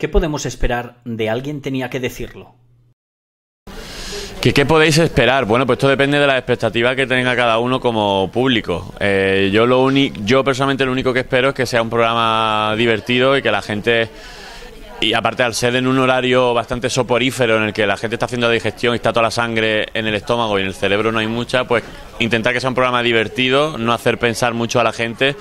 ¿Qué podemos esperar de alguien tenía que decirlo? ¿Qué, ¿Qué podéis esperar? Bueno, pues esto depende de las expectativas que tenga cada uno como público. Eh, yo, lo yo personalmente lo único que espero es que sea un programa divertido y que la gente y aparte al ser en un horario bastante soporífero en el que la gente está haciendo la digestión y está toda la sangre en el estómago y en el cerebro no hay mucha, pues intentar que sea un programa divertido, no hacer pensar mucho a la gente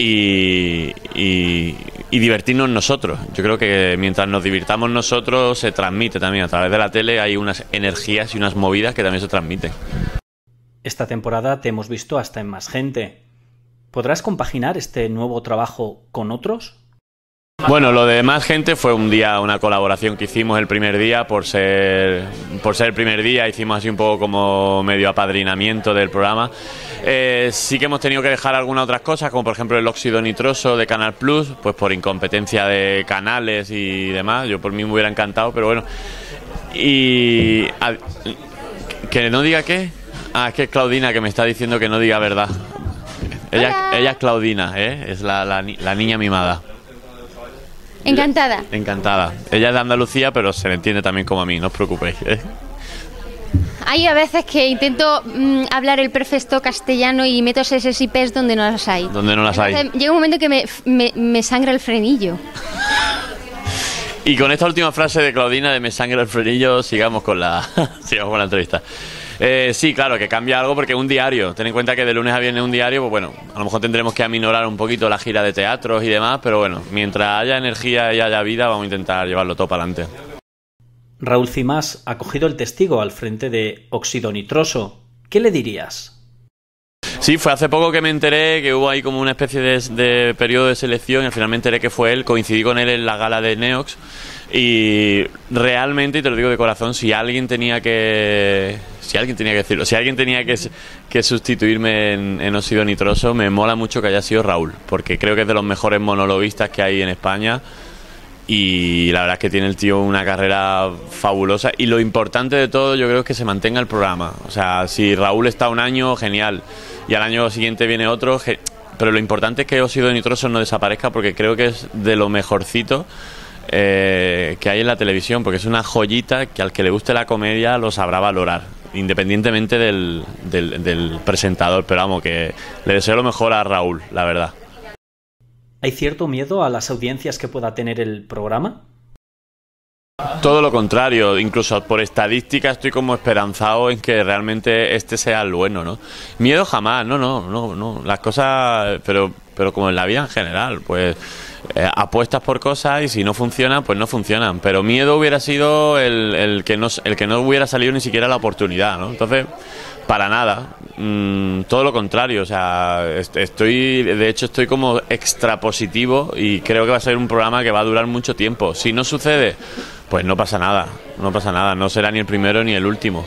y, divertirnos nosotros. Yo creo que mientras nos divirtamos nosotros se transmite también a través de la tele, hay unas energías y unas movidas que también se transmiten. Esta temporada te hemos visto hasta en más gente. ¿Podrás compaginar este nuevo trabajo con otros? Bueno, lo de más gente fue un día, una colaboración que hicimos el primer día por ser, por ser el primer día, hicimos así un poco como medio apadrinamiento del programa. Eh, sí que hemos tenido que dejar algunas otras cosas, como por ejemplo el óxido nitroso de Canal Plus, pues por incompetencia de canales y demás. Yo por mí me hubiera encantado, pero bueno. Y. que no diga qué. Ah, es que es Claudina que me está diciendo que no diga verdad. Ella, ella es Claudina, ¿eh? es la, la, la niña mimada. Encantada. Encantada. Ella es de Andalucía, pero se le entiende también como a mí, no os preocupéis. ¿eh? Hay a veces que intento mm, hablar el perfecto castellano y meto IPs donde no las hay. Donde no las hay. Llega un momento que me, me, sangra el frenillo. y con esta última frase de Claudina de me sangra el frenillo, sigamos con la, sigamos con la entrevista. Eh, sí, claro, que cambia algo porque un diario. Ten en cuenta que de lunes a viernes un diario, pues bueno, a lo mejor tendremos que aminorar un poquito la gira de teatros y demás, pero bueno, mientras haya energía y haya vida, vamos a intentar llevarlo todo para adelante. Raúl Cimas ha cogido el testigo al frente de óxido nitroso. ¿Qué le dirías? Sí, fue hace poco que me enteré que hubo ahí como una especie de, de periodo de selección y al final me enteré que fue él, coincidí con él en la gala de Neox y realmente, y te lo digo de corazón, si alguien tenía que si alguien tenía que decirlo, si alguien tenía que, sustituirme en, óxido nitroso, me mola mucho que haya sido Raúl, porque creo que es de los mejores monologuistas que hay en España y la verdad es que tiene el tío una carrera fabulosa y lo importante de todo yo creo es que se mantenga el programa. O sea, si Raúl está un año, genial, y al año siguiente viene otro, pero lo importante es que óxido nitroso no desaparezca porque creo que es de lo mejorcito. Eh, que hay en la televisión, porque es una joyita que al que le guste la comedia lo sabrá valorar independientemente del, del, presentador, pero vamos, que le deseo lo mejor a Raúl, la verdad. ¿Hay cierto miedo a las audiencias que pueda tener el programa? Todo lo contrario, incluso por estadística estoy como esperanzado en que realmente este sea el bueno, ¿no? Miedo jamás, no, no, no, no. Las cosas, pero, pero como en la vida en general, pues eh, apuestas por cosas y si no funcionan, pues no funcionan. Pero miedo hubiera sido el, que no hubiera salido ni siquiera la oportunidad, ¿no? Entonces, para nada. Mm, todo lo contrario. O sea, estoy, de hecho, estoy como extra positivo y creo que va a ser un programa que va a durar mucho tiempo. Si no sucede, pues no pasa nada. No pasa nada. No será ni el primero ni el último.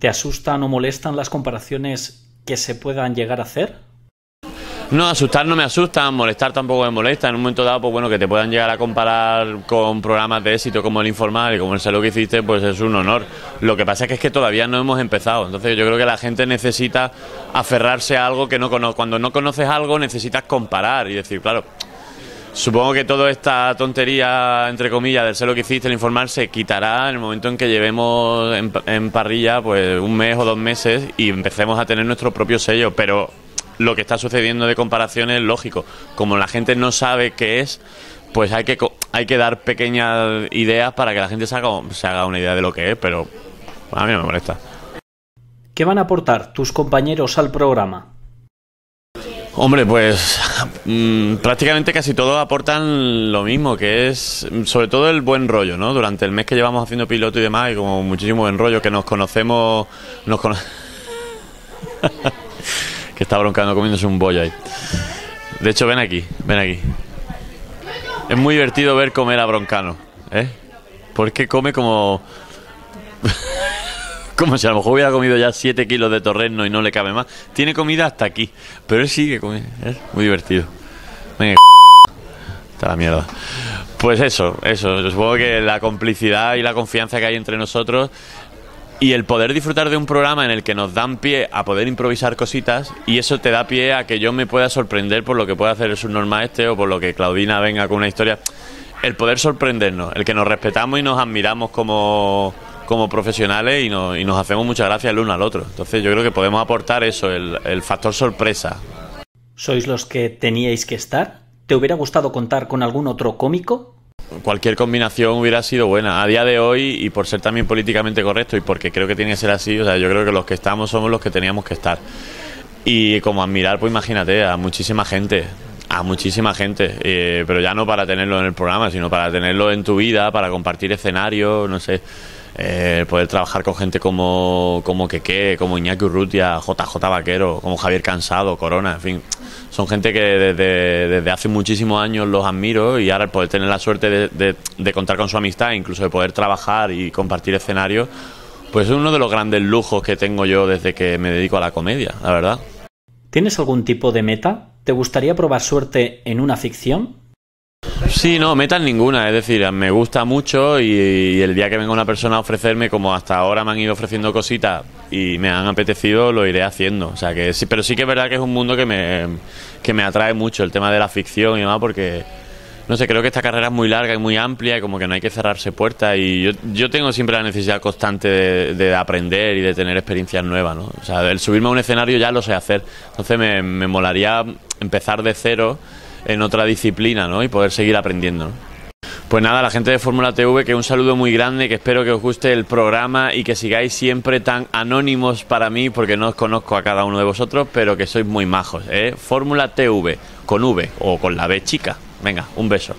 ¿Te asustan o molestan las comparaciones que se puedan llegar a hacer? No, asustar no me asusta, molestar tampoco me molesta. En un momento dado, pues bueno, que te puedan llegar a comparar con programas de éxito como el Informal y como el Salud que hiciste, pues es un honor. Lo que pasa es que, es que todavía no hemos empezado. Entonces yo creo que la gente necesita aferrarse a algo que no conoce. Cuando no conoces algo necesitas comparar y decir, claro, Supongo que toda esta tontería, entre comillas, del sé que hiciste, el informal, se quitará en el momento en que llevemos en, en, parrilla pues un mes o dos meses y empecemos a tener nuestro propio sello. Pero lo que está sucediendo de comparación es lógico. Como la gente no sabe qué es, pues hay que, hay que dar pequeñas ideas para que la gente se haga, se haga una idea de lo que es, pero a mí no me molesta. ¿Qué van a aportar tus compañeros al programa? Hombre, pues mm, prácticamente casi todos aportan lo mismo, que es sobre todo el buen rollo, ¿no? Durante el mes que llevamos haciendo piloto y demás, y como muchísimo buen rollo, que nos conocemos, nos conocemos... que está broncando comiéndose un bollo ahí. De hecho, ven aquí, ven aquí. Es muy divertido ver comer a Broncano, ¿eh? Porque come como... como si a lo mejor hubiera comido ya 7 kilos de torreno y no le cabe más. Tiene comida hasta aquí, pero él sigue comiendo. Es muy divertido. Venga, está la mierda. Pues eso, eso. Yo supongo que la complicidad y la confianza que hay entre nosotros y el poder disfrutar de un programa en el que nos dan pie a poder improvisar cositas y eso te da pie a que yo me pueda sorprender por lo que puede hacer el subnormal este o por lo que Claudina venga con una historia. el poder sorprendernos, el que nos respetamos y nos admiramos como, como profesionales y, nos, hacemos muchas gracias el uno al otro. Entonces yo creo que podemos aportar eso, el factor sorpresa. ¿Sois los que teníais que estar? ¿Te hubiera gustado contar con algún otro cómico? Cualquier combinación hubiera sido buena. A día de hoy, y por ser también políticamente correcto y porque creo que tiene que ser así, o sea, yo creo que los que estamos somos los que teníamos que estar. Y como admirar, pues imagínate, a muchísima gente, a muchísima gente, eh, pero ya no para tenerlo en el programa, sino para tenerlo en tu vida, para compartir escenario, no sé, eh, poder trabajar con gente como, como Keke, como Iñaki Urrutia, JJ Vaquero, como Javier Cansado, Corona, en fin, son gente que desde, desde hace muchísimos años los admiro y ahora poder tener la suerte de, de, de contar con su amistad, incluso de poder trabajar y compartir escenario, pues es uno de los grandes lujos que tengo yo desde que me dedico a la comedia, la verdad. ¿Tienes algún tipo de meta? ¿Te gustaría probar suerte en una ficción? Sí, no, metas ninguna, es decir, me gusta mucho y, el día que venga una persona a ofrecerme, como hasta ahora me han ido ofreciendo cositas y me han apetecido, lo iré haciendo. O sea que sí, pero sí que es verdad que es un mundo que me, que me atrae mucho, el tema de la ficción y demás, porque no sé, creo que esta carrera es muy larga y muy amplia y como que no hay que cerrarse puertas y yo, yo tengo siempre la necesidad constante de, de, aprender y de tener experiencias nuevas, ¿no? O sea, el subirme a un escenario ya lo sé hacer, entonces me, me molaría empezar de cero en otra disciplina, ¿no? Y poder seguir aprendiendo, ¿no? Pues nada, la gente de Fórmula TV, que un saludo muy grande, que espero que os guste el programa y que sigáis siempre tan anónimos para mí, porque no os conozco a cada uno de vosotros, pero que sois muy majos, ¿eh? Fórmula TV, con V o con la B chica. Venga, un beso.